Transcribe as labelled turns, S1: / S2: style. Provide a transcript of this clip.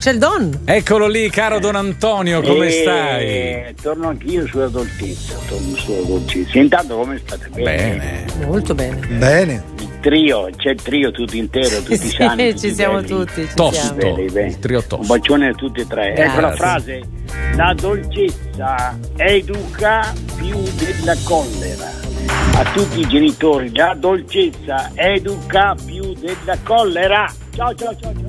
S1: C'è il Don.
S2: Eccolo lì, caro Don Antonio, come
S3: eh,
S2: stai?
S3: Torno anch'io sulla dolcezza, torno sulla dolcezza. Intanto come state?
S2: Bene.
S1: Molto bene.
S4: Bene.
S3: Il trio, c'è il trio tutto intero, tutti
S1: Sì,
S3: sani. tutti
S1: ci siamo
S3: belli.
S1: tutti. Ci
S2: Tosto.
S1: siamo.
S3: Belli, belli.
S2: Il trio tosto.
S3: Un bacione a tutti e tre. Ecco la frase. La dolcezza educa più della collera. A tutti i genitori, la dolcezza educa più della collera. Ciao ciao ciao ciao.